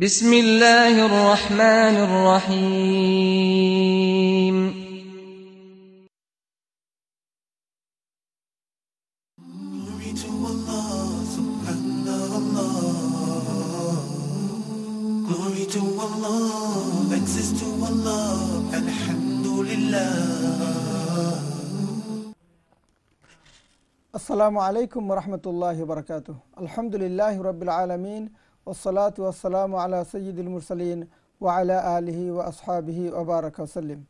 بسم الله الرحمن الرحيم. السلام عليكم ورحمة الله وبركاته. الحمد لله رب العالمين ওসলাত ওসালাম আলা সঈদুল মুরসলিন ওয়ালা আলহি ও আসহাবিহি ওবারক ওসলিম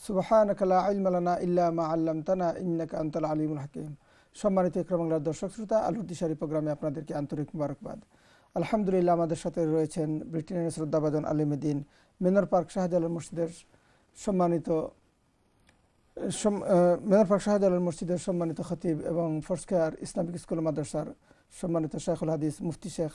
সুবহানকালা ইলমালানা ইল্লামা আল্লামতানা ইন্নাকা আন্তল আলিমুল হাকিম সম্মানিত ইকরাম দর্শক শ্রোতা আলহুদ্দিশারি প্রোগ্রামে আপনাদেরকে আন্তরিক মুবারকবাদ। আলহামদুলিল্লাহ, আমাদের সাথে রয়েছেন ব্রিটেনের শ্রদ্ধাবাদন আলিমুদ্দিন, মিনর পার্ক শাহজালাল মসজিদের সম্মানিত মেয়র পার্ক শাহজালাল মসজিদের সম্মানিত খতিব এবং ফোর্সকেয়ার ইসলামিক স্কুল মাদ্রাসার সম্মানিত শেখুল হাদিস মুফতি শেখ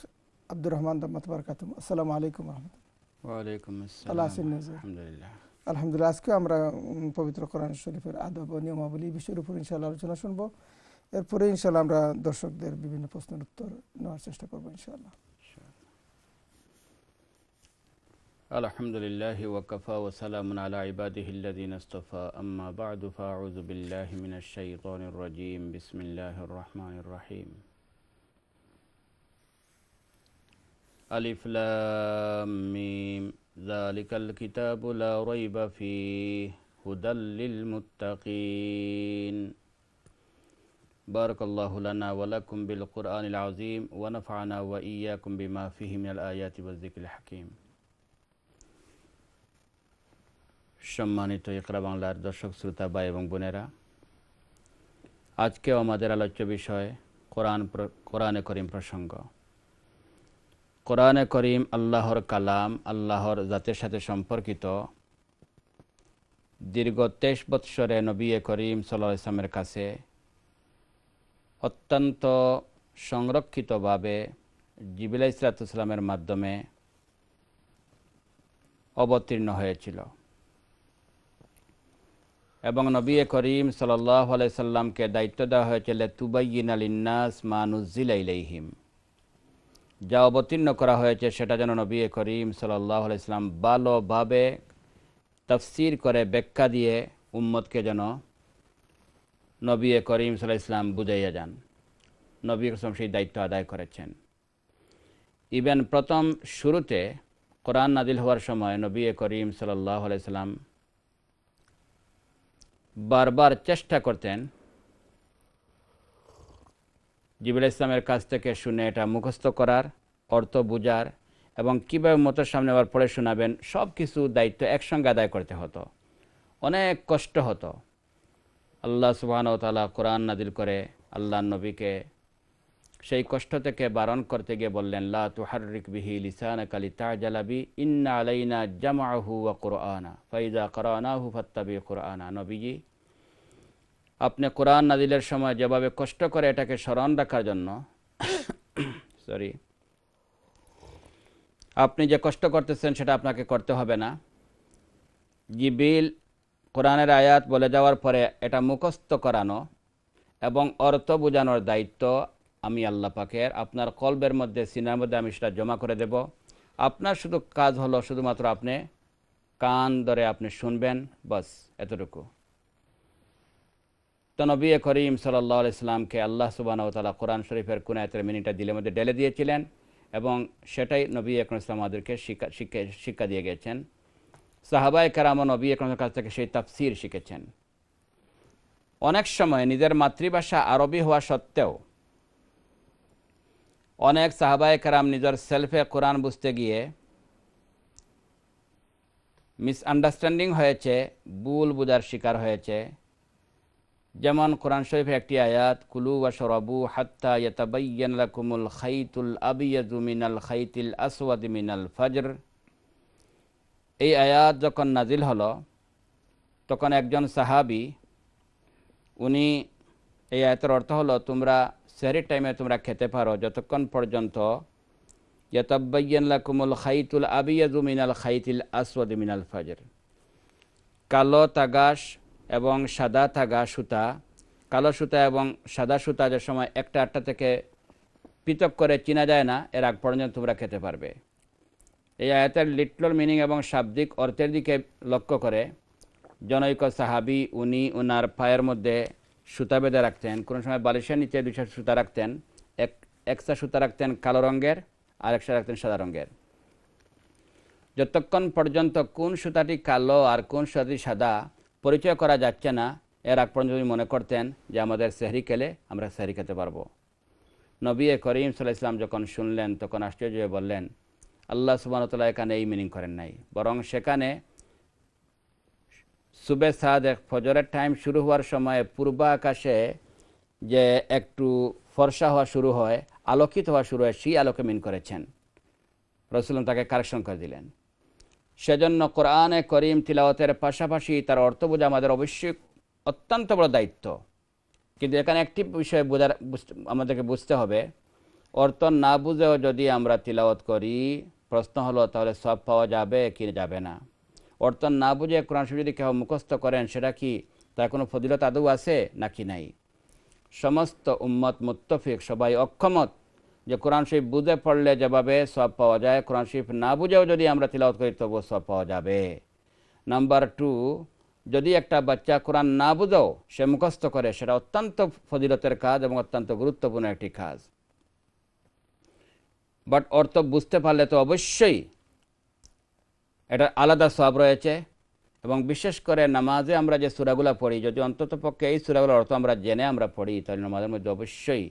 আব্দুর রহমান দাম্মাত বারকাতুম আসসালামু আলাইকুম রহমতুল্লাহ ওয়ালাইকুম আল্লাহ আসসালাম আসিন নজর। আলহামদুলিল্লাহ আলহামদুলিল্লাহ আজকে আমরা উম, পবিত্র কোরআন শরীফের আদব ও নিয়মাবলী বিষয়ের উপর ইনশাল্লাহ আলোচনা শুনবো এরপরে ইনশাল্লাহ আমরা দর্শকদের বিভিন্ন প্রশ্নের উত্তর নেওয়ার চেষ্টা করবো ইনশাল্লাহ الحمد لله وكفى وسلام على عباده الذين اصطفى أما بعد فأعوذ بالله من الشيطان الرجيم بسم الله الرحمن الرحيم ألف لام ميم ذلك الكتاب لا ريب فيه هدى للمتقين بارك الله لنا ولكم بالقرآن العظيم ونفعنا وإياكم بما فيه من الآيات والذكر الحكيم সম্মানিত ইকরা বাংলার দর্শক শ্রোতা ভাই এবং বোনেরা আজকেও আমাদের আলোচ্য বিষয় কোরআন প্র- কোরআনে করিম প্রসঙ্গ কোরআনে করিম আল্লাহর কালাম, আল্লাহর জাতের সাথে সম্পর্কিত। দীর্ঘ তেইশ বৎসরে নবী করিম সাল্লাহ ইসলামের কাছে অত্যন্ত সংরক্ষিতভাবে জিবিলা ইসলাতামের মাধ্যমে অবতীর্ণ হয়েছিল। এবং নবী করিম সাল্লাহ সাল্লামকে দায়িত্ব দেওয়া হয়েছিল তুবাইন আলিন্নাস মানুজিল ইলাইহিম। যা অবতীর্ণ করা হয়েছে সেটা যেন নবী করিম সাল্লাহ ইসলাম ভালোভাবে তফসির করে ব্যাখ্যা দিয়ে উম্মতকে যেন নবী করিম সাল্লাহ ইসলাম বুঝাইয়া যান। নবী ইসলাম সেই দায়িত্ব আদায় করেছেন। ইভেন প্রথম শুরুতে কোরআন নাদিল হওয়ার সময় নবী করিম সাল্লাহ সাল্লাম বারবার চেষ্টা করতেন জিবুল ইসলামের কাছ থেকে শুনে এটা মুখস্থ করার, অর্থ বুঝার এবং কীভাবে মতের সামনে আবার পড়ে শোনাবেন সব কিছু দায়িত্ব একসঙ্গে আদায় করতে হতো। অনেক কষ্ট হতো। আল্লাহ সুবাহন তালা কোরআন নাদিল করে আল্লাহ নবীকে সেই কষ্ট থেকে বারণ করতে গিয়ে বললেন, লা বিহি লিসান কালি তাজালাবি ইন্না আলাইনা জামাহু ওয়া কোরআনা, ফাইজা কোরআনাহু ফাত্তাবি কোরআনা। নবীজি আপনি কোরআন নাদিলের সময় যেভাবে কষ্ট করে এটাকে স্মরণ রাখার জন্য সরি আপনি যে কষ্ট করতেছেন সেটা আপনাকে করতে হবে না। জিবিল কোরআনের আয়াত বলে যাওয়ার পরে এটা মুখস্থ করানো এবং অর্থ বোঝানোর দায়িত্ব আমি আল্লাহ পাকের। আপনার কলবের মধ্যে, সিনার মধ্যে আমি সেটা জমা করে দেব। আপনার শুধু কাজ হলো শুধুমাত্র আপনি কান ধরে আপনি শুনবেন, বাস, এতটুকু। তো নবী করিম সাল্লাহ ইসলামকে আল্লাহ সুবাহ তালা কোরআন শরীফের কোন আয়তের মিনিটা দিলের মধ্যে ডেলে দিয়েছিলেন এবং সেটাই নবী একরম ইসলাম আমাদেরকে শিক্ষা শিক্ষা দিয়ে গেছেন। সাহাবায় কারাম নবী একরমের কাছ থেকে সেই তাফসির শিখেছেন। অনেক সময় নিজের মাতৃভাষা আরবি হওয়া সত্ত্বেও অনেক সাহাবায় কারাম নিজের সেলফে কোরআন বুঝতে গিয়ে মিসআন্ডারস্ট্যান্ডিং হয়েছে, ভুল বুঝার শিকার হয়েছে যেমন কোরআন শরীফে একটি আয়াত, কুলু ওয়া শরাবু হাত্তা ইয়াতাবাইয়ান লাকুমুল খাইতুল আবিয়াজু মিনাল খাইতিল আসওয়াদ মিনাল ফজর। এই আয়াত যখন নাজিল হলো, তখন একজন সাহাবি, উনি এই আয়াতের অর্থ হলো, তোমরা সেহরির টাইমে তোমরা খেতে পারো, যতক্ষণ পর্যন্ত ইয়াতাবাইয়ান লাকুমুল খাইতুল আবিয়াজু মিনাল খাইতিল আসওয়াদ মিনাল ফজর। কালো তাগাস এবং সাদা তাগা সুতা, কালো সুতা এবং সাদা সুতা যে সময় একটা আটটা থেকে পৃথক করে চিনা যায় না, এর আগ পর্যন্ত তোমরা খেতে পারবে। এই আয়াতের লিটল মিনিং এবং শাব্দিক অর্থের দিকে লক্ষ্য করে জনৈক সাহাবি উনি উনার পায়ের মধ্যে সুতা বেঁধে রাখতেন। কোনো সময় বালিশের নিচে দুইটা সুতা রাখতেন, এক, একটা সুতা রাখতেন কালো রঙের আর একটা রাখতেন সাদা রঙের। যতক্ষণ পর্যন্ত কোন সুতাটি কালো আর কোন সুতাটি সাদা পরিচয় করা যাচ্ছে না। এর আগ পর্যন্ত মনে করতেন যে আমাদের সেহরি খেলে আমরা সেহরি খেতে পারব। নবী করিম সাল্লাহ ইসলাম যখন শুনলেন, তখন আশ্চর্য হয়ে বললেন, আল্লাহ সুবাহতাল্লাহ এখানে এই মিনিং করেন নাই। বরং সেখানে সুবে সাদেক ফজরের টাইম শুরু হওয়ার সময় পূর্ব আকাশে যে একটু ফর্সা হওয়া শুরু হয়, আলোকিত হওয়া শুরু হয়, সেই আলোকে মিন করেছেন। রসুলম তাকে কারেকশন করে দিলেন। সেজন্য কোরআনে করিম তিলাওয়াতের পাশাপাশি তার অর্থ বোঝা আমাদের অবশ্যই অত্যন্ত বড় দায়িত্ব। কিন্তু এখানে একটি বিষয় বোঝার আমাদেরকে বুঝতে হবে। অর্থ না বুঝেও যদি আমরা তিলাওয়াত করি, প্রশ্ন হলো তাহলে সব পাওয়া যাবে কি যাবে না? অর্থ না বুঝে কোরআন শরীফ যদি কেউ মুখস্থ করেন, সেটা কি তার কোনো ফজিলত আদৌ আছে নাকি নাই? সমস্ত উম্মত মুত্তফিক সবাই অক্ষমত যে কোরআন শরীফ বুঝে পড়লে যেভাবে সব পাওয়া যায়, কোরআন শরীফ না বুঝেও যদি আমরা তিলাওয়াত করি তবুও সব পাওয়া যাবে। নাম্বার টু, যদি একটা বাচ্চা কোরআন না বুঝেও সে মুখস্থ করে, সেটা অত্যন্ত ফজিলতের কাজ এবং অত্যন্ত গুরুত্বপূর্ণ একটি কাজ। বাট অর্থ বুঝতে পারলে তো অবশ্যই এটা আলাদা সব রয়েছে এবং বিশেষ করে নামাজে আমরা যে সুরাগুলো পড়ি, যদি অন্তত পক্ষে এই সুরাগুলোর অর্থ আমরা জেনে আমরা পড়ি, তাহলে নামাজের মধ্যে অবশ্যই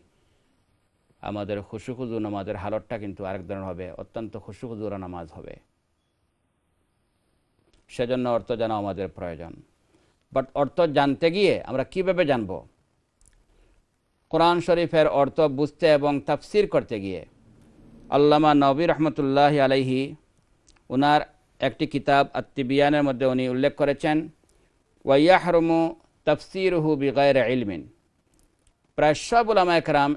আমাদের খুশুখুজু নামাজের হালতটা কিন্তু আরেক ধরনের হবে, অত্যন্ত খুশুখুজুরা নামাজ হবে। সেজন্য অর্থ জানা আমাদের প্রয়োজন। বাট অর্থ জানতে গিয়ে আমরা কীভাবে জানব? কোরআন শরীফের অর্থ বুঝতে এবং তাফসির করতে গিয়ে আল্লামা নবী রহমতুল্লাহ আলাইহি উনার একটি কিতাব আত্মিবিয়ানের মধ্যে উনি উল্লেখ করেছেন, ওয়াইয়াহরমু তফসিরহু বিগায়ের ইলমিন। প্রায় সব ওলামা একরাম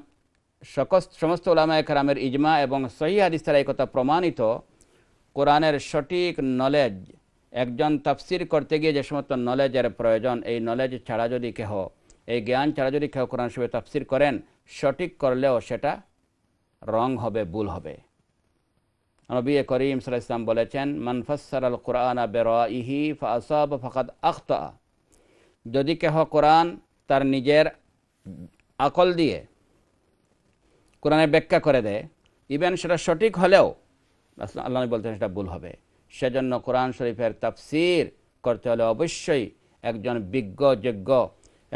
সমস্ত ওলামা একরামের ইজমা এবং সহি হাদিস দ্বারা কথা প্রমাণিত কোরআনের সঠিক নলেজ একজন তাফসির করতে গিয়ে যে সমস্ত নলেজের প্রয়োজন, এই নলেজ ছাড়া যদি কেহ, এই জ্ঞান ছাড়া যদি কেউ কোরআন শরীফে তাফসির করেন, সঠিক করলেও সেটা রং হবে, ভুল হবে। নবী করিম সাল্লাহ ইসলাম বলেছেন মানফাসার আল কোরআন বেরইহি ফাসাব ফকাদ আখতা যদি কেহ কোরআন তার নিজের আকল দিয়ে কোরআনের ব্যাখ্যা করে দেয় ইভেন সেটা সঠিক হলেও আল্লাহ বলতেন সেটা ভুল হবে। সেজন্য কোরআন শরীফের তাফসির করতে হলে অবশ্যই একজন বিজ্ঞ, যোগ্য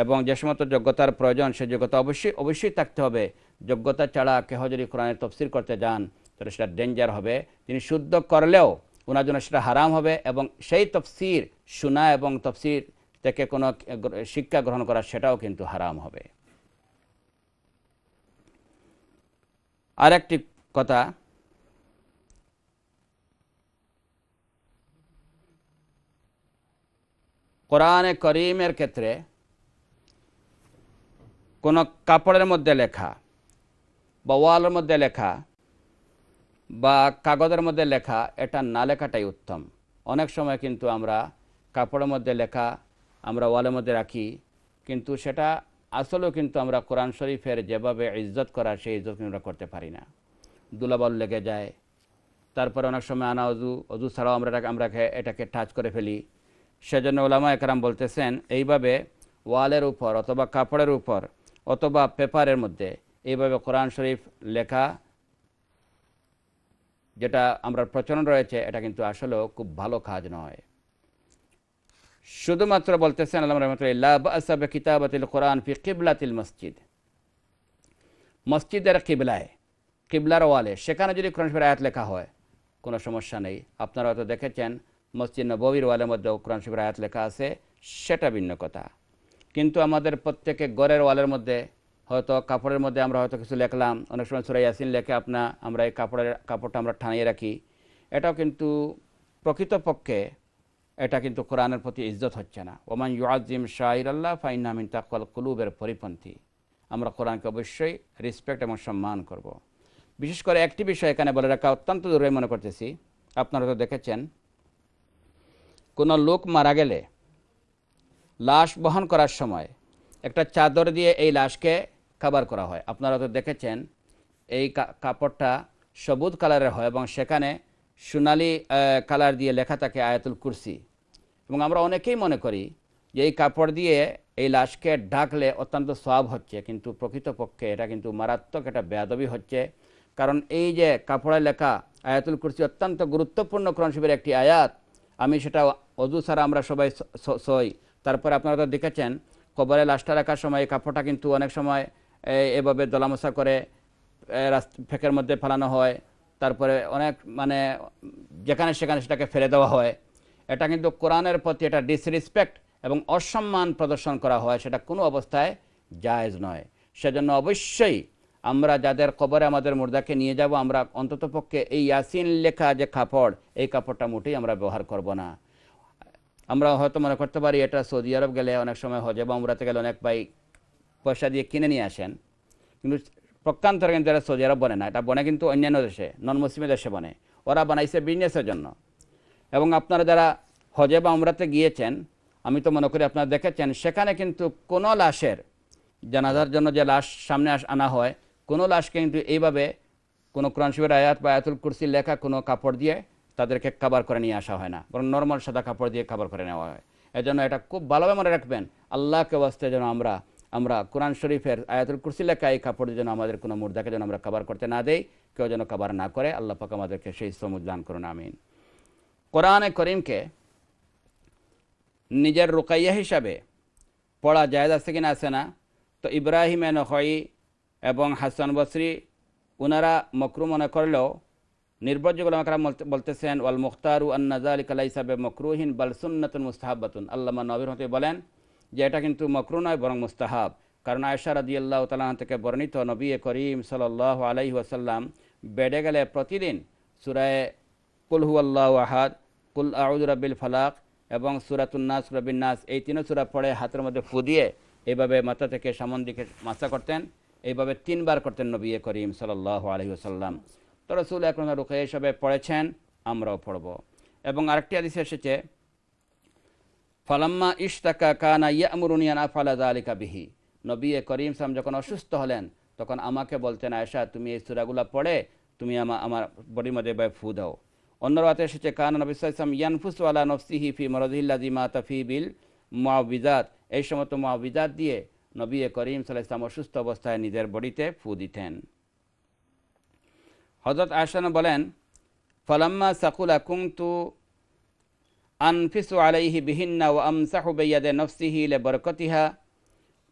এবং যে সমস্ত যোগ্যতার প্রয়োজন সে যোগ্যতা অবশ্যই অবশ্যই থাকতে হবে। যোগ্যতা ছাড়া কেহ যদি কোরআনের তফসির করতে যান, তাহলে সেটা ডেঞ্জার হবে। তিনি শুদ্ধ করলেও ওনার জন্য সেটা হারাম হবে এবং সেই তফসির শোনা এবং তফসির থেকে কোনো শিক্ষা গ্রহণ করা সেটাও কিন্তু হারাম হবে। আরেকটি কথা। কোরআনে করিমের ক্ষেত্রে কোনো কাপড়ের মধ্যে লেখা বা ওয়ালের মধ্যে লেখা বা কাগজের মধ্যে লেখা, এটা না লেখাটাই উত্তম। অনেক সময় কিন্তু আমরা কাপড়ের মধ্যে লেখা আমরা ওয়ালের মধ্যে রাখি, কিন্তু সেটা আসলেও কিন্তু আমরা কোরআন শরীফের যেভাবে ইজ্জত করা সেই ইজ্জত কিন্তু আমরা করতে পারি না। দুলাবল লেগে যায়, তারপরে অনেক সময় আনা অজু অজু ছাড়াও আমরা আমরা এটাকে টাচ করে ফেলি। সেজন্য ওলামা একরাম বলতেছেন, এইভাবে ওয়ালের উপর অথবা কাপড়ের উপর অথবা পেপারের মধ্যে এইভাবে কোরআন শরীফ লেখা যেটা আমরা প্রচলন রয়েছে, এটা কিন্তু আসলেও খুব ভালো কাজ নয়। শুধুমাত্র বলতেছেন আল্লাহ রহমতুল্লাহ কিতাবাতিল কোরআন ফি কিবলাতিল মসজিদ। মসজিদের কিবলায়, কিবলার ওয়ালে, সেখানে যদি কোরআন শরীফের আয়াত লেখা হয়, কোনো সমস্যা নেই। আপনারা হয়তো দেখেছেন, মসজিদ নবীর ওয়ালের মধ্যেও কোরআন শরীফের আয়াত লেখা আছে, সেটা ভিন্ন কথা। কিন্তু আমাদের প্রত্যেকে গড়ের ওয়ালের মধ্যে, হয়তো কাপড়ের মধ্যে আমরা হয়তো কিছু লিখলাম, অনেক সময় সুরাই ইয়াসিন লেখে আপনা, আমরা এই কাপড়ের, কাপড়টা আমরা ঠানিয়ে রাখি। এটাও কিন্তু প্রকৃতপক্ষে এটা কিন্তু কোরআনের প্রতি ইজ্জত হচ্ছে না। ওমান ইউআজিম শাহির আল্লাহ ফাইনামিন তাকওয়াল কুলুবের পরিপন্থী। আমরা কোরআনকে অবশ্যই রেসপেক্ট এবং সম্মান করব। বিশেষ করে একটি বিষয় এখানে বলে রাখা অত্যন্ত জরুরি মনে করতেছি। আপনারা তো দেখেছেন, কোনো লোক মারা গেলে লাশ বহন করার সময় একটা চাদর দিয়ে এই লাশকে কাবার করা হয়। আপনারা তো দেখেছেন, এই কাপড়টা সবুজ কালারের হয় এবং সেখানে সোনালি কালার দিয়ে লেখা থাকে আয়াতুল কুরসি। এবং আমরা অনেকেই মনে করি যে এই কাপড় দিয়ে এই লাশকে ঢাকলে অত্যন্ত সব হচ্ছে, কিন্তু প্রকৃতপক্ষে এটা কিন্তু মারাত্মক একটা বেয়াদবি হচ্ছে। কারণ এই যে কাপড়ে লেখা আয়াতুল কুরসি অত্যন্ত গুরুত্বপূর্ণ ক্রণশিবের একটি আয়াত, আমি সেটা অজু ছাড়া আমরা সবাই সই। তারপরে আপনারা তো দেখেছেন, কবরে লাশটা রাখার সময় কাপড়টা কিন্তু অনেক সময় এভাবে দলামশা করে রাস্তা, ফেকের মধ্যে ফেলানো হয়। তারপরে অনেক মানে যেখানে সেখানে সেটাকে ফেলে দেওয়া হয়। এটা কিন্তু কোরআনের প্রতি এটা ডিসরেসপেক্ট এবং অসম্মান প্রদর্শন করা হয়, সেটা কোনো অবস্থায় জায়জ নয়। সেজন্য অবশ্যই আমরা যাদের কবরে আমাদের মুর্দাকে নিয়ে যাব, আমরা অন্ততপক্ষে এই ইয়াসিন লেখা যে কাপড়, এই কাপড়টা মোটেই আমরা ব্যবহার করব না। আমরা হয়তো মনে করতে পারি এটা সৌদি আরব গেলে অনেক সময় হজে বা উমরাতে গেলে অনেক ভাই পয়সা দিয়ে কিনে নিয়ে আসেন। কিন্তু প্রকান্তরে কিন্তু এটা সৌদি আরব বনে না, এটা বনে কিন্তু অন্যান্য দেশে নন মুসলিম দেশে বনে। ওরা বানাইছে বিজনেসের জন্য। এবং আপনারা যারা হজে বা উমরাতে গিয়েছেন, আমি তো মনে করি আপনারা দেখেছেন, সেখানে কিন্তু কোনো লাশের জানাজার জন্য যে লাশ সামনে আনা হয়, কোনো লাশকে কিন্তু এইভাবে কোনো কোরআন শিবের আয়াত বা আয়াতুল কুরসির লেখা কোনো কাপড় দিয়ে তাদেরকে কাবার করে নিয়ে আসা হয় না। বরং নর্মাল সাদা কাপড় দিয়ে কাবার করে নেওয়া হয়। এজন্য এটা খুব ভালোভাবে মনে রাখবেন, আল্লাহকে বাস্তে যেন আমরা আমরা কোরআন শরীফের আয়াতুল কুরসি লেখা এই কাপড় যেন আমাদের কোনো মুর্দাকে যেন আমরা কাবার করতে না দেই, কেউ যেন কাবার না করে, আল্লাহ পাক আমাদেরকে সেই শ্রম দান করুন, আমিন। কোরআনে করিমকে নিজের রুকাইয়া হিসাবে পড়া জায়জ আছে কিনা আছে না, তো ইব্রাহিম নখই এবং হাসান বসরি ওনারা মকরু মনে করলেও নির্ভরযোগ্য বলতেছেন, ওয়াল মুখতারু আন্নাজা আলী কালা হিসাবে মকরুহিন বাল সুন্নাতুন মুস্তাহাবাতুন আল্লামা নবীর হতে বলেন যে এটা কিন্তু মকরু নয়, বরং মুস্তাহাব। কারণ আয়সা রাদি আল্লাহ তালাহ থেকে বর্ণিত নবী করিম সাল আলাইহি ওয়াসাল্লাম বেডে গেলে প্রতিদিন সুরায় কুলহু আল্লাহ আহাদ, কুল আউদ রবিল ফালাক এবং সুরাতুন্নাস রবিন নাস এই তিনও সুরা পড়ে হাতের মধ্যে ফু দিয়ে এইভাবে মাথা থেকে সামন দিকে মাসা করতেন এইভাবে তিনবার করতেন নবী করিম সাল্লাহ আলহি আসাল্লাম তো রসুল এখন রুকে হিসাবে পড়েছেন, আমরাও পড়ব। এবং আরেকটি আদিস এসেছে ফালাম্মা ইশতাকা কানা ইয়ামুরুনিয়ান আফালা আলিকা বিহি। নবী করিম সাম যখন অসুস্থ হলেন, তখন আমাকে বলতেন আয়সা তুমি এই সুরাগুলা পড়ে তুমি আমা, আমার বডির মধ্যে বা ফু দাও। অন্য রাতে এসেছে, কান নবী সাল্লাম ইয়ানফুস আলা নফসিহি ফি মরদিল্লা জিমা তফি বিল মুআবিজাত এই সমস্ত মুআবিজাত দিয়ে নবী করিম সাল্লাহ ইসলাম অসুস্থ অবস্থায় নিজের বডিতে ফু দিতেন। হজরত আয়সান বলেন, ফলাম্মা সাকুলা কুংতু আনফিসু আলাইহি বিহিন্না ও আমসাহু বেয়াদে নফসিহি লে বরকতিহা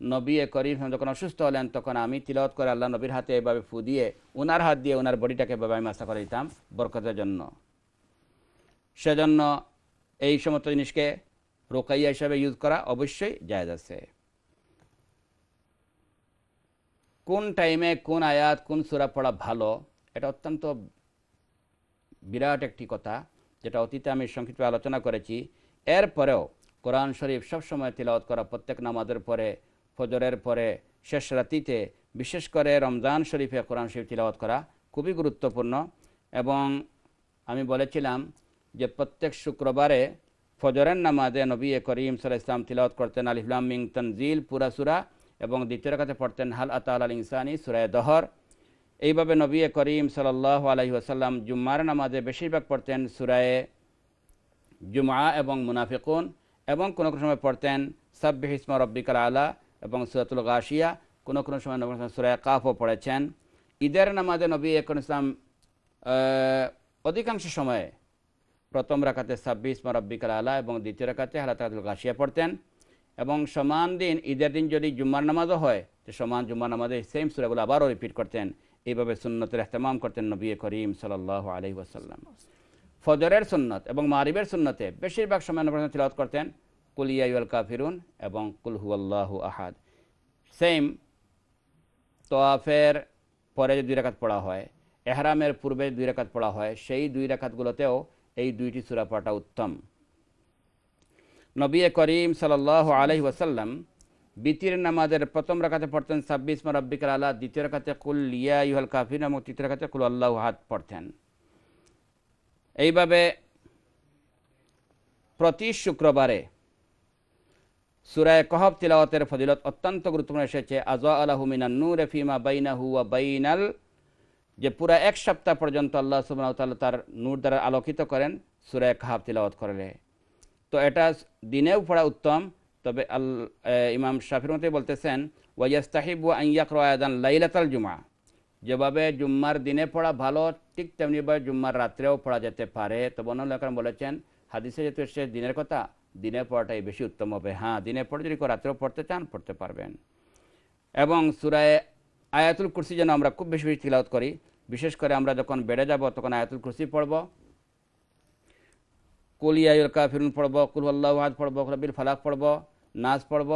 নবী করিম যখন অসুস্থ হলেন, তখন আমি তিলত করে আল্লাহ নবীর হাতে এভাবে ফু দিয়ে ওনার হাত দিয়ে ওনার বডিটাকে এভাবে আমি মাসা করে দিতাম বরকতের জন্য। সেজন্য এই সমস্ত জিনিসকে রোকাইয়া হিসাবে ইউজ করা অবশ্যই জায়জ আছে। কোন টাইমে কোন আয়াত, কোন সুরা পড়া ভালো, এটা অত্যন্ত বিরাট একটি কথা। যেটা অতীতে আমি সংক্ষিপ্ত আলোচনা করেছি, এরপরেও কোরআন শরীফ সবসময় তিলাওয়াত করা প্রত্যেক নামাজের পরে, ফজরের পরে, শেষ রাতিতে, বিশেষ করে রমজান শরীফে কোরআন শরীফ তিলাওয়াত করা খুবই গুরুত্বপূর্ণ এবং আমি বলেছিলাম যে প্রত্যেক শুক্রবারে ফজরের নামাজে নবী করিম সাল ইসলাম তিলাওয়াত করতেন আলিফলাম মিং তনজিল, পুরা সুরা এবং দ্বিতীয় কাছে পড়তেন হাল আতাল আল ইনসানি, সুরায় দহর। এইভাবে নবী করিম সাল্লাহ আলহি আসাল্লাম জুম্মার নামাজে বেশিরভাগ পড়তেন সুরায়ে জুমা এবং মুনাফিকুন এবং কোনো কোনো সময় পড়তেন সাব্বিহ ইসমা রব্বিকাল আলা এবং সুরাতুল গাশিয়া। কোনো কোনো সময় নবী সুরায় কাফও পড়েছেন। ঈদের নামাজে নবী এখন ইসলাম অধিকাংশ সময়ে প্রথম রাখাতে সাব্বিহ ইসমা রব্বিকাল আলা এবং দ্বিতীয় রাখাতে হালাতাতুল গাশিয়া পড়তেন এবং সমান দিন ঈদের দিন যদি জুম্মার নামাজও হয়, তো সমান জুম্মার নামাজে সেম সুরাগুলো আবারও রিপিট করতেন। এইভাবে সুন্নতের এহতেমাম করতেন নবী করিম সাল আলহি ওসাল্লাম ফজরের সুন্নত এবং মারিবের সুন্নতে বেশিরভাগ সময় নবী তিলাওয়াত করতেন কুলিয়াইল কাফিরুন এবং কুল হুয়াল্লাহু আহাদ সেম তোয়াফের পরে যে দুই রেখাত পড়া হয়, এহরামের পূর্বে দুই রেখাত পড়া হয়, সেই দুই রেখাতগুলোতেও এই দুইটি সুরা পড়াটা উত্তম। নবী করিম সাল আলহি ওসাল্লাম বিতির নামাজের প্রথম রাখাতে পড়তেন ছাব্বিশ রব্বিকাল আল্লাহ দ্বিতীয় রাখাতে কুল লিয়া ইউহাল কাফির এবং তৃতীয় রাখাতে কুল আল্লাহ হাত পড়তেন। এইভাবে প্রতি শুক্রবারে সুরায় কহব তিলাওয়াতের ফজিলত অত্যন্ত গুরুত্বপূর্ণ এসেছে। আজা আলাহু মিনান নূর ফিমা বাইনাহু ওয়া বাইনাল, যে পুরা এক সপ্তাহ পর্যন্ত আল্লাহ ওয়া তাআলা তার নূর দ্বারা আলোকিত করেন, সুরায় কাহাব তিলাওয়াত করলে। তো এটা দিনেও পড়া উত্তম। তবে আল ইমাম শাফির মতে বলতেছেন ওয়াইয়াস্তাহিবু আন ইয়াকরা আয়াদান লাইলাতাল জুমা যেভাবে জুম্মার দিনে পড়া ভালো, ঠিক তেমনিভাবে জুম্মার রাত্রেও পড়া যেতে পারে। তো বর্ণনা লেখক বলেছেন, হাদিসে যেহেতু এসছে দিনের কথা, দিনে পড়াটাই বেশি উত্তম হবে। হ্যাঁ দিনে পড়ে যদি রাত্রেও পড়তে চান, পড়তে পারবেন। এবং সুরায় আয়াতুল কুরসি যেন আমরা খুব বেশি বেশি তিলাওয়াত করি, বিশেষ করে আমরা যখন বেড়ে যাব, তখন আয়াতুল কুরসি পড়ব। কুলিয়ায়ুল কাফিরুন পড়ব, কুল আল্লাহ পড়ব রবিল ফালাক পড়ব, নাচ পড়ব,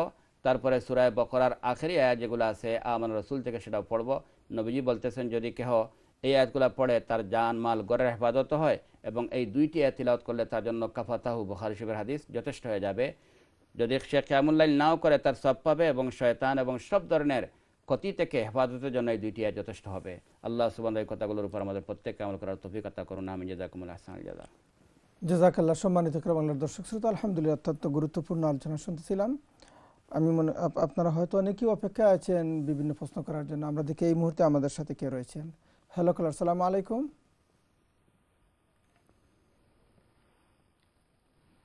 তারপরে সুরায় বকরার আখেরি আয়াত যেগুলো আছে, আমান রসুল থেকে সেটাও পড়ব। নবীজি বলতেছেন, যদি কেহ এই আয়াতগুলো পড়ে, তার জান, মাল গড়ের হেফাজত হয় এবং এই দুইটি আয়াত তিলাওয়াত করলে তার জন্য কাফাতাহু বখারি শিবের হাদিস যথেষ্ট হয়ে যাবে। যদি সে কেয়ামুল্লাইল নাও করে, তার সব পাবে এবং শয়তান এবং সব ধরনের ক্ষতি থেকে হেফাজতের জন্য এই দুইটি আয়াত যথেষ্ট হবে। আল্লাহ সুবান এই কথাগুলোর উপর আমাদের প্রত্যেককে আমল করার তফিকতা করুন। আমি জাজাকুমুল হাসান জাদা জাজাকাল্লাহ সম্মানিত করে বাংলার দর্শক শ্রোতা আলহামদুলিল্লাহ অত্যন্ত গুরুত্বপূর্ণ আলোচনা শুনতেছিলাম। আমি মনে আপনারা হয়তো অনেকেই অপেক্ষা আছেন বিভিন্ন প্রশ্ন করার জন্য। আমরা দেখি এই মুহূর্তে আমাদের সাথে কে রয়েছেন। হ্যালো কলার সালাম আলাইকুম।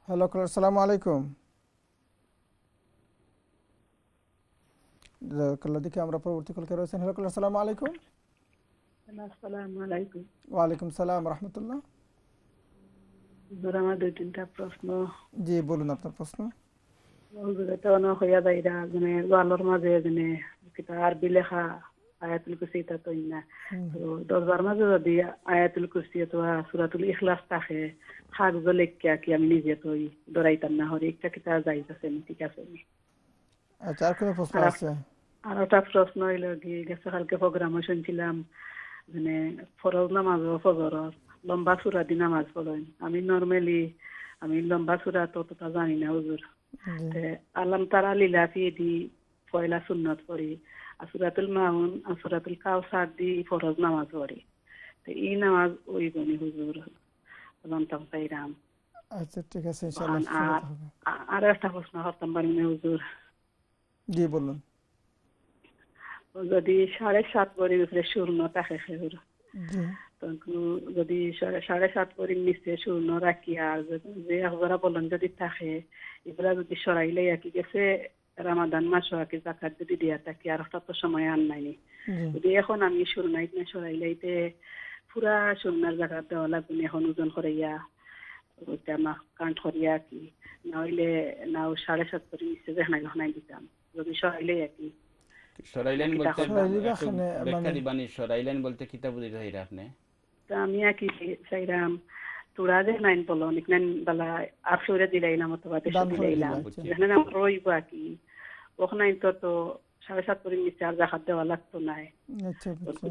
হ্যালো কলার সালাম আলাইকুম। জাজাকাল্লাহ দেখি আমরা পরবর্তী কলকে রয়েছেন। হ্যালো কলার সালাম আলাইকুম। আসসালামু আলাইকুম। ওয়ালাইকুম সালাম রহমতুল্লাহ। হুজুর আমার দুই তিনটা প্রশ্ন। জি বলুন আপনার প্রশ্ন। হুজুর এটা অনেক হইয়া যাইরা মানে ওয়ালোর মাঝে মানে কিতা আরবি লেখা আয়াতুল কুরসি এটা তো না তো দরজার মাঝে যদি আয়াতুল কুরসি অথবা সুরাতুল ইখলাস থাকে কাগজ লেখিয়া কি আমি নিজে তো দরাইতাম না হরে একটা কিতা যাইতাছে ঠিক আছে। আচ্ছা আর কোনো প্রশ্ন আছে? আর একটা প্রশ্ন হইল কি গেছে কালকে প্রোগ্রামে শুনছিলাম মানে ফরজ নামাজ ফজর লম্বা সুরা দি নামাজ পড়েন আমি নর্মালি আমি লম্বা সুরা ততটা জানি না হুজুর। তে আলাম তারা লীলা দিয়ে দি পয়লা সুন্নত পড়ি আসুরাতুল মাউন আসুরাতুল কাউসার দি ফরজ নামাজ পড়ি। তো এই নামাজ ওই গনি হুজুর। জানতাম চাইরাম আচ্ছা ঠিক আছে ইনশাআল্লাহ আর একটা প্রশ্ন করতাম পারি না হুজুর। জি বলুন। যদি সাড়ে সাত বড়ি উপরে শূন্য থাকে তখন যদি সাড়ে সাড়ে সাত বড়ির নিচে শূন্য রাখি আর যদি- যে একবারা বলেন যদি থাকে এগুলা যদি সরাইলে একই গেছে রামাদান আর কি জাকাত যদি দিয়া থাকি আর একটা তো সময় আর নাইনি যদি এখন আমি সুরনাইত না সরাইলাইতে পুরা সুরনার জায়গা দেওয়া লাগবে এখন ওজন করাইয়া ওইটা আমাক কান্ট করিয়া কি না হইলে না সাড়ে সাত করে নিচে যেখানে ঘনাই দিতাম। যদি সরাইলে আর কি? সরাইলেন কিতা বলতে মানে- সরাইলেন বলতে কিতাব বুঝিত হইরা আপনি? কি ওখানে তো তো সাড়ে সাত করে আর জাকাত দেওয়া লাগতো নাই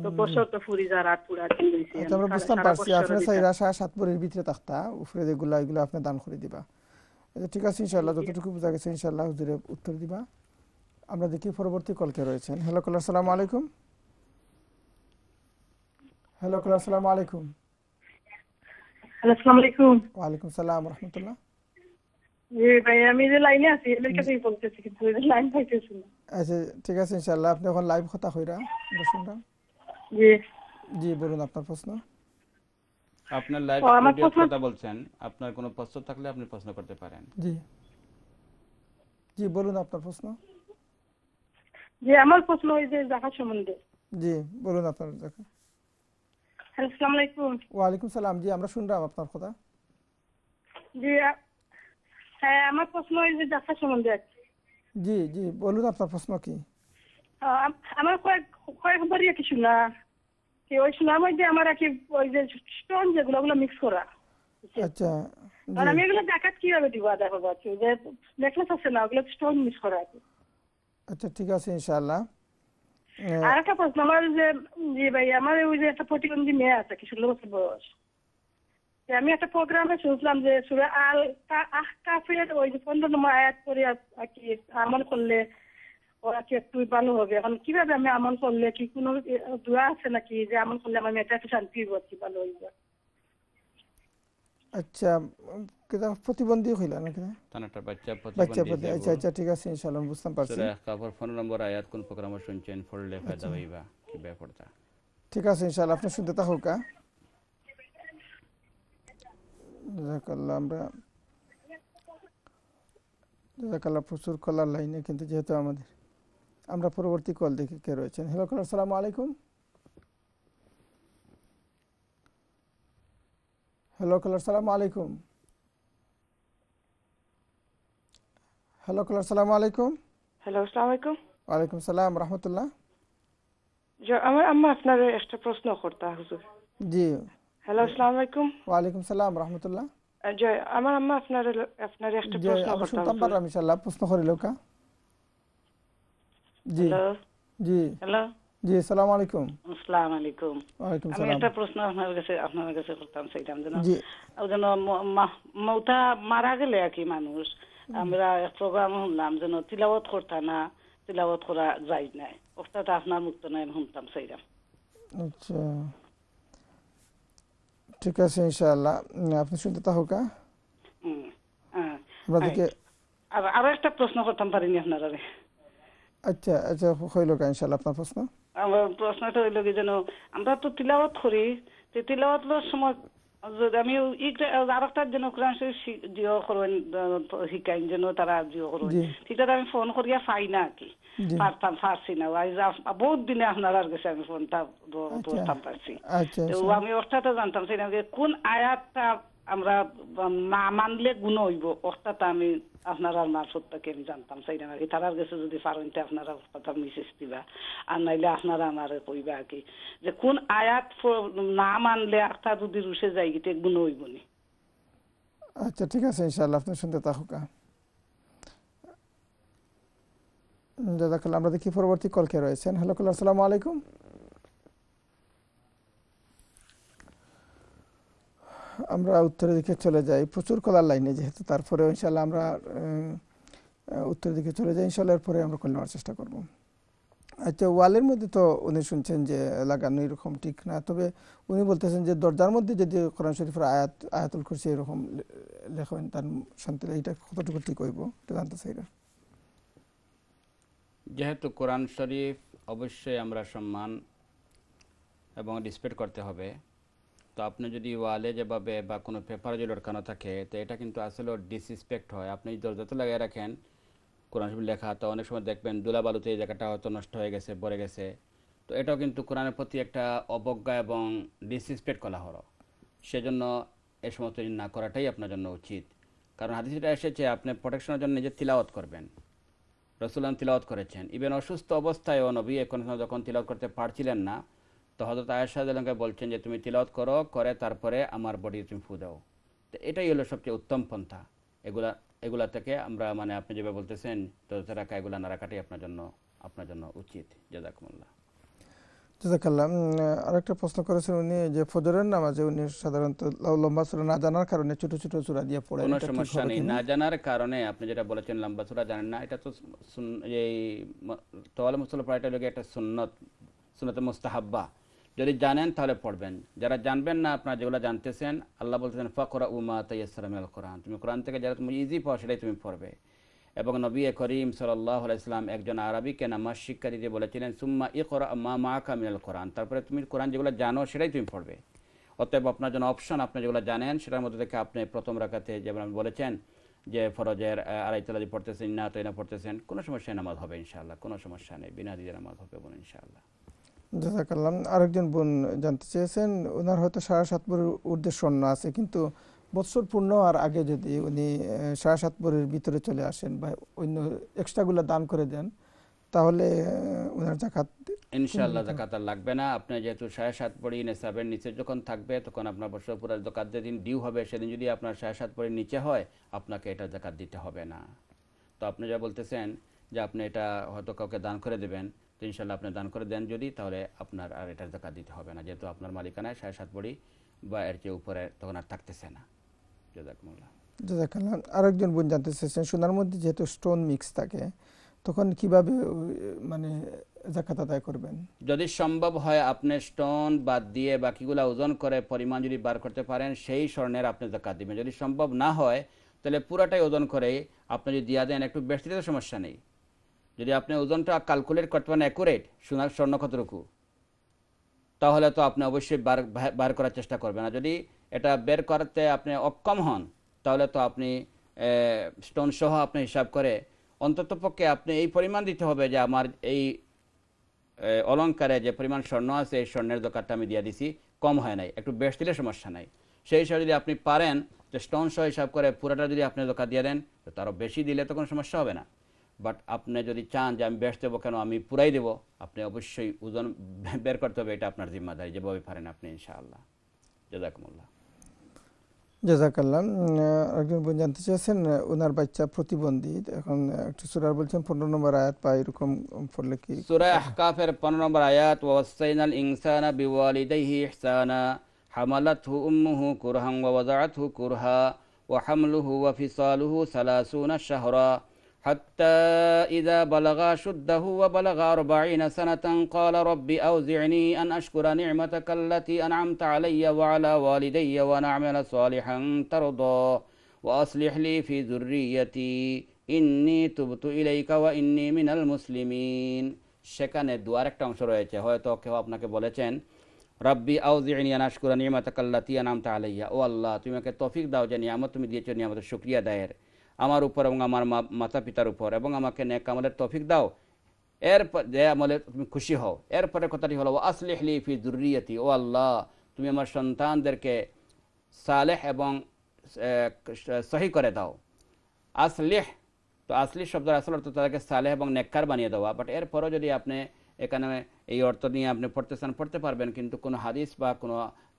তো বছর তো ফুরি যার আর পুরা দিন রইছে আমরা বুঝতাম পারছি আপনি দিতাম। সাড়ে সাত পরের ভিতরে থাকতা উপরে যেগুলা এগুলো আপনি দান করে দিবা ঠিক আছে ইনশাআল্লাহ যতটুকু বোঝা গেছে ইনশাআল্লাহ হুজুরে উত্তর দিবা। আমরা দেখি পরবর্তী কলকে রয়েছেন। হ্যালো কলার সালাম আলাইকুম। হ্যালো কলার সালাম আলাইকুম হ্যালো, আসসালামু আলাইকুম ওয়ালাইকুম সালাম রহমতুল্লাহ জি ভাই আমি যে লাইনে আছি এর কাছেই বলতেছি কিন্তু লাইন পাইতেছি না। আচ্ছা ঠিক আছে ইনশাআল্লাহ। আপনি এখন লাইভ কথা শুনলাম জি। জি বলুন আপনার প্রশ্ন। আপনার লাইভ কথা বলছেন আপনার কোনো প্রশ্ন থাকলে আপনি প্রশ্ন করতে পারেন। জি। জি বলুন আপনার প্রশ্ন। জি আমার প্রশ্ন ওই যে জাকাত সম্বন্ধে। জি বলুন আপনার দেখুন হ্যালো আসসালামু আলাইকুম। ওয়ালাইকুম সালাম। জি আমরা শুনলাম আপনার কথা। জি হ্যাঁ আমার প্রশ্ন ওই যে জাকাত সম্বন্ধে জি জি বলুন আপনার প্রশ্ন কি? আমার কয়েক কয়েকবার ইয়ে কিছু না কি ওই সোনার মধ্যে আমার আর কি ওই যে স্টোন যেগুলো ওগুলো মিক্স করা। আচ্ছা আর আমি এগুলো জাকাত কীভাবে দিব দেখো পাচ্ছি যে নেকলেস আছে না ওগুলো স্টোন মিক্স করা আছে। আচ্ছা ঠিক আছে ইনশাআল্লাহ। আর একটা প্রশ্ন আমার যে জি ভাই আমার ওই যে একটা প্রতিবন্ধী মেয়ে আছে কি ষোলো বছর বয়স আমি একটা প্রোগ্রামে শুনছিলাম যে সুরে আল আহ কাফের ওই যে পনেরো নম্বর আয়াত করে আর কি আমল করলে ওরা কি একটু ভালো হবে? এখন কীভাবে আমি আমল করলে কি কোনো দোয়া আছে নাকি যে আমল করলে আমার মেয়েটা একটু শান্তি হইব কি ভালো হইব? আচ্ছা কিতা প্রতিবন্ধী হইলা না কিনা তার বাচ্চা বাচ্চা প্রতি আচ্ছা আচ্ছা ঠিক আছে ইনশাআল্লাহ বুঝতাম পারছি। সূরা কাফর 15 নম্বর আয়াত কোন প্রোগ্রাম শুনছেন? পড়লে ফায়দা হইবা কি ব্যাপারটা? ঠিক আছে ইনশাআল্লাহ আপনি শুনতে থাকুক? আমরা জাজাকাল্লাহ প্রচুর কলার লাইনে কিন্তু যেহেতু আমাদের আমরা পরবর্তী কল দেখি কে রয়েছেন। হ্যালো কলার সালাম আলাইকুম। হ্যালো কলার সালাম আলাইকুম। হ্যালো কলার সালাম আলাইকুম হ্যালো আসসালামু আলাইকুম ওয়ালাইকুম সালাম রহমতুল্লাহ আমার আম্মা আপনার একটা প্রশ্ন করতা হুজুর জি হ্যালো আসসালামু আলাইকুম ওয়ালাইকুম সালাম রহমতুল্লাহ আহ, যে আমার আম্মা আপনার আপনার একটা প্রশ্ন করতা ইনশাল্লাহ প্রশ্ন করিল কা জি জি হ্যালো জি আলাইকুম আসসালামু আলাইকুম ওয়ালাইকুম আমি সালাম একটা প্রশ্ন আপনার কাছে আপনার কাছে করতাম যেন যেন মারা গেলে আর কি মানুষ আমরা এক প্রোগ্রাম শুনলাম যেন তিলাবত করতা না তিলাবত করা যায় নাই। অর্থাৎ আপনার মুক্ত নাই শুনতাম সেইরাম। আচ্ছা। ঠিক আছে ইনশাআল্লাহ। আপনি শুনতে থাকুক হ্যাঁ? হ্যাঁ। দেখে আর আরও একটা প্রশ্ন করতাম পারিনি আপনারা আচ্ছা আচ্ছা হইল কা ইনশাআল্লাহ আপনার প্রশ্ন? আমার প্রশ্নটা হইল কি যেন আমরা তো তিলাওয়াত করি তো তিলাওয়াত সময় আমি আর একটা যেন কোরআন শরীফ জিও করবেন শিকাইন যেন তারা জিও করবেন। ঠিক আছে আমি ফোন করিয়া পাই না কি? পারতাম পারছি না। বহুত দিনে আপনার কাছে আমি ফোনটা আচ্ছা। পারছি আচ্ছা তো আমি অর্থাৎ জানতাম সেই কোন আয়াতটা আমরা না মানলে গুণ হইব। অর্থাৎ আমি আপনার মারফত থেকে আমি জানতাম, সেই আর কি তারার কাছে যদি পারেন আপনারা কথা মেসেজ দিবা, আর নাইলে আপনারা আমার কইবা কি, যে কোন আয়াত না মানলে আত্মা যদি রুষে যায় গিতে গুণ হইব নি। আচ্ছা ঠিক আছে, ইনশাআল্লাহ, আপনি শুনতে হ্যাঁ? জাজাকাল্লাহ, আমরা দেখি পরবর্তী কল কে রয়েছেন। হ্যালো কল আসসালামু আলাইকুম। আমরা উত্তরের দিকে চলে যাই। প্রচুর কলার লাইনে যেহেতু তারপরে ইনশাল্লাহ আমরা উত্তরের দিকে চলে যাই। ইনশাল্লাহ এরপরে আমরা কল নেওয়ার চেষ্টা করব। আচ্ছা ওয়ালের মধ্যে তো উনি শুনছেন যে লাগানো এরকম ঠিক না, তবে উনি বলতেছেন যে দরজার মধ্যে যদি কোরআন শরীফের আয়াত, আয়াতুল কুরসি এরকম লেখেন, তার শান্তি এইটা কতটুকু ঠিক হইব? এটা জানতে চাই না। যেহেতু কোরআন শরীফ অবশ্যই আমরা সম্মান এবং রেসপেক্ট করতে হবে। তো আপনি যদি ওয়ালে যেভাবে বা কোনো পেপারে যদি লটকানো থাকে, তো এটা কিন্তু আসলে ডিসরেসপেক্ট হয়। আপনি দরজাতে লাগিয়ে রাখেন, কোরআন শরীফ লেখা, তো অনেক সময় দেখবেন দুলাবালুতে এই জায়গাটা হয়তো নষ্ট হয়ে গেছে, পড়ে গেছে। তো এটাও কিন্তু কোরআনের প্রতি একটা অবজ্ঞা এবং ডিসরেসপেক্ট করা হলো। সেজন্য এ সমস্ত না করাটাই আপনার জন্য উচিত। কারণ হাদিসটা এসেছে, আপনি প্রোটেকশনের জন্য নিজে তিলাওয়াত করবেন। রসুলাম তিলাওয়াত করেছেন। ইভেন অসুস্থ অবস্থায়ও নবী এখন যখন তিলাওয়াত করতে পারছিলেন না তো হজরত আয়সাদকে বলছেন যে তুমি তিলাওয়াত করো করে তারপরে আমার বডি তুমি ফু দাও। তো এটাই হলো সবচেয়ে উত্তম পন্থা। এগুলা এগুলা থেকে আমরা মানে আপনি যেভাবে বলতেছেন তো রাখা এগুলা না রাখাটাই আপনার জন্য আপনার জন্য উচিত। জাজাকুমুল্লাহ জাজাকাল্লাহ আরেকটা প্রশ্ন করেছেন উনি যে ফজরের নামাজে উনি সাধারণত লম্বা সুরা না জানার কারণে ছোট ছোট চূড়া দিয়ে পড়ে কোনো সমস্যা নেই। না? জানার কারণে আপনি যেটা বলেছেন লম্বা সুরা জানেন না এটা তো এই তোয়াল মুসল পড়াটা লোক একটা সুন্নত সুন্নত মুস্তাহাব্বা। যদি জানেন তাহলে পড়বেন। যারা জানবেন না, আপনারা যেগুলো জানতেছেন, আল্লাহ বলতেছেন, ফকরা উমা তাইয়াসালাম আল কোরআন। তুমি কোরআন থেকে যারা তুমি ইজি পাও সেটাই তুমি পড়বে। এবং নবী এ করিম সাল্লাহ ইসলাম একজন আরবিকে নামাজ শিক্ষা দিতে বলেছিলেন, সুম্মা ই করা মা মা কামিনাল কোরআন। তারপরে তুমি কোরআন যেগুলো জানো, সেটাই তুমি পড়বে। অতএব আপনার জন্য অপশন আপনি যেগুলো জানেন, সেটার মধ্যে থেকে আপনি প্রথম রাখাতে যেমন আপনি বলেছেন, যে ফরজের আড়াই তলাদি পড়তেছেন না তো না পড়তেছেন, কোনো সমস্যায় নামাজ হবে ইনশাআল্লাহ, কোনো সমস্যা নেই, বিনা দিয়ে নামাজ হবে বলুন ইনশাআল্লাহ। জাজাকাল্লাহ। আরেকজন বোন জানতে চেয়েছেন ওনার হয়তো সাড়ে সাত ভরির ঊর্ধ্বে স্বর্ণ আছে কিন্তু বৎসর পূর্ণ আর আগে যদি উনি সাড়ে সাত ভরির ভিতরে চলে আসেন বা অন্য এক্সট্রাগুলো দান করে দেন তাহলে ওনার জাকাত ইনশাআল্লাহ জাকাত আর লাগবে না। আপনি যেহেতু সাড়ে সাত পড়ি নেশাবের নিচে যখন থাকবে তখন আপনার বছর পুরো জাকাত যেদিন ডিউ হবে সেদিন যদি আপনার সাড়ে সাত পড়ির নিচে হয় আপনাকে এটা জাকাত দিতে হবে না। তো আপনি যা বলতেছেন যে আপনি এটা হয়তো কাউকে দান করে দেবেন তো ইনশাল্লাহ আপনি দান করে দেন। যদি তাহলে আপনার আর এটা জাকাত দিতে হবে না। যেহেতু আপনার মালিকানায় সাড়ে সাত বড়ি বা এর চেয়ে উপরে তখন আর থাকতেছে না। জাজাকুমুল্লাহ। জাজাকাল্লাহ। আরেকজন বোন জানতে চেয়েছেন সোনার মধ্যে যেহেতু স্টোন মিক্স থাকে তখন কীভাবে মানে জাকাত আদায় করবেন? যদি সম্ভব হয় আপনি স্টোন বাদ দিয়ে বাকিগুলো ওজন করে পরিমাণ যদি বার করতে পারেন সেই স্বর্ণের আপনি জাকাত দিবেন। যদি সম্ভব না হয় তাহলে পুরাটাই ওজন করে আপনি যদি দিয়া দেন একটু বেশি সমস্যা নেই। যদি আপনি ওজনটা ক্যালকুলেট করতে পারেন অ্যাকুরেট সোনার স্বর্ণ কতটুকু? তাহলে তো আপনি অবশ্যই বার বার করার চেষ্টা করবেন। আর যদি এটা বের করতে আপনি অক্ষম হন তাহলে তো আপনি স্টোন সহ আপনি হিসাব করে অন্তত পক্ষে আপনি এই পরিমাণ দিতে হবে যে আমার এই এ, অলংকারে যে পরিমাণ স্বর্ণ আছে এই স্বর্ণের দোকানটা আমি দিয়ে দিছি কম হয় নাই একটু বেশ দিলে সমস্যা নাই। সেই হিসাবে যদি আপনি পারেন যে স্টোন সহ হিসাব করে পুরোটা যদি আপনি দোকান দিয়ে দেন তো তারও বেশি দিলে তো কোনো সমস্যা হবে না। বাট আপনি যদি চান যে আমি বেশ দেবো কেন আমি পুরাই দেবো আপনি অবশ্যই ওজন বের করতে হবে এটা আপনার জিম্মাদারি যেভাবে পারেন আপনি ইনশাআল্লাহ। জাজাকুমুল্লাহ। জাজাকাল্লাহ একজন বোন জানতে চেয়েছেন ওনার বাচ্চা প্রতিবন্ধী এখন একটু সুরার বলছেন পনেরো নম্বর আয়াত বা এরকম পড়লে কি? সূরা আহকাফের 15 নম্বর আয়াত ওয়াসাইনাল ইনসানা বিওয়ালিদাইহি ইহসানা হামালাতহু উম্মুহু কুরহান ওয়া ওয়াদাআতহু কুরহা ওয়া হামলুহু ওয়া ফিসালুহু 30 শাহরা। حتى إذا بلغ شده وبلغ أربعين سنة قال رب أوزعني أن أشكر نعمتك التي أنعمت علي وعلى والدي وأن أعمل صالحا ترضى وأصلح لي في ذريتي ইন্নি তুবতু ইলাইকা ওয়া ইন্নি মিনাল মুসলিমিন সেখানে দুয়ার একটা অংশ রয়েছে হয়তো কেউ আপনাকে বলেছেন রাব্বি আউজিনি আন আশকুরা নিয়ামাতাকাল্লাতি আনামতা আলাইয়া ও আল্লাহ তুমি আমাকে তৌফিক দাও যে নিয়ামত তুমি দিয়েছো নিয়ামতের শুকরিয়া দায়ের আমার উপর এবং আমার মাতা পিতার উপর এবং আমাকে নেক আমলের তৌফিক দাও। এরপর যে আমলে তুমি খুশি হও। এরপরে কথাটি হলো ও আসলিহলি ফি দুর্রিয়তি, ও আল্লাহ, তুমি আমার সন্তানদেরকে সালেহ এবং সহি করে দাও। আসলিহ, তো আসলি শব্দের আসল অর্থ তাদেরকে সালেহ এবং নেককার বানিয়ে দেওয়া। বাট এরপরও যদি আপনি এখানে এই অর্থ নিয়ে আপনি পড়তে চান, পড়তে পারবেন। কিন্তু কোনো হাদিস বা কোনো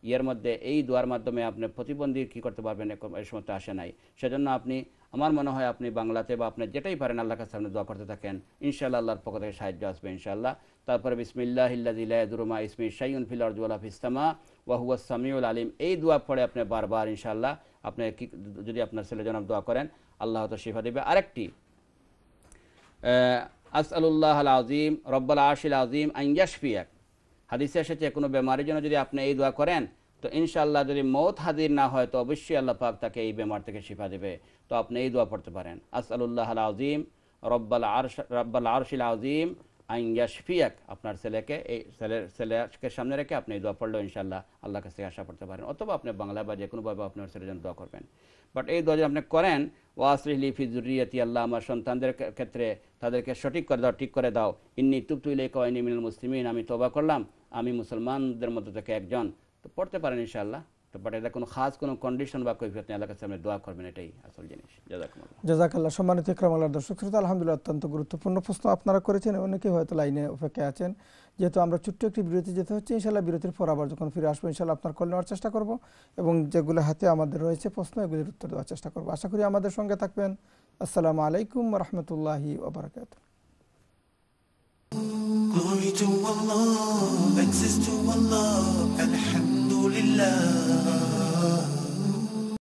ইয়ের মধ্যে এই দোয়ার মাধ্যমে আপনি প্রতিবন্ধী কী করতে পারবেন এই সময় আসে নাই। সেজন্য আপনি আমার মনে হয় আপনি বাংলাতে বা আপনি যেটাই পারেন আল্লাহর কাছে আপনি দোয়া করতে থাকেন। ইনশাআল্লাহ আল্লাহর পক্ষ থেকে সাহায্য আসবে ইনশাআল্লাহ। তারপরে বিসমিল্লাহ ইল্লাদিল্লাহরুমা ইসমি শাইউন ফিল আরজুয়ালা ফিস্তামা ওয়াহুয়া সামিউল আলিম। এই দোয়া পড়ে আপনি বারবার ইনশাআল্লাহ আপনি কি যদি আপনার ছেলে জনাব দোয়া করেন, আল্লাহ তো শিফা দেবে। আরেকটি আসআলুল্লাহ আল আজিম রব্বাল আশিল আজিম আইয়াশফিয়াক হাদিসে এসেছে, কোনো বেমারির জন্য যদি আপনি এই দোয়া করেন তো ইনশাআল্লাহ যদি মত হাজির না হয়, তো অবশ্যই আল্লাহ পাক তাকে এই বেমার থেকে শিফা দেবে। তো আপনি এই দোয়া পড়তে পারেন। আসআলুল্লাহ আল আজিম রব্বাল আরশ, রব্বাল আরশিল আজিম আইয়াশফিয়াক আপনার ছেলেকে, এই ছেলের ছেলেকে সামনে রেখে আপনি এই দোয়া পড়লেও ইনশাআল্লাহ আল্লাহ কাছে আশা করতে পারেন। অথবা আপনি বাংলা বা যে কোনোভাবে আপনার ছেলের জন্য দোয়া করবেন। বাট এই দোয়া যদি আপনি করেন, ওয়াসরিহলি ফি জুরিয়াতি আল্লাহ আমার সন্তানদের ক্ষেত্রে তাদেরকে সঠিক করে দাও, ঠিক করে দাও। ইন্নি তুবতু ইলাইকা ওয়া ইন্নী মুসলিমিন, আমি তওবা করলাম। আমি মুসলমানদের মধ্যে থেকে একজন তো পড়তে পারেন ইনশাআল্লাহ। তো বাট এটা কোনো খাস কোনো কন্ডিশন বা কৈফিয়ত নেই আল্লাহর কাছে আপনি দোয়া করবেন এটাই আসল জিনিস। জাজাকুমুল্লাহ জাজাকাল্লাহ সম্মানিত ইকরাম আল্লাহ দর্শক শ্রোতা আলহামদুলিল্লাহ অত্যন্ত গুরুত্বপূর্ণ প্রশ্ন আপনারা করেছেন অনেকেই হয়তো লাইনে অপেক্ষায় আছেন। যেহেতু আমরা ছোট্ট একটি বিরতি যেতে হচ্ছে ইনশাল্লাহ বিরতির পর আবার যখন ফিরে আসব ইনশাল্লাহ আপনার কল নেওয়ার চেষ্টা করব এবং যেগুলো হাতে আমাদের রয়েছে প্রশ্ন এগুলির উত্তর দেওয়ার চেষ্টা করব। আশা করি আমাদের সঙ্গে থাকবেন। আসসালামু আলাইকুম রহমতুল্লাহি ওবরাকাত Glory to Allah, thanks to Allah, Alhamdulillah. رسول الله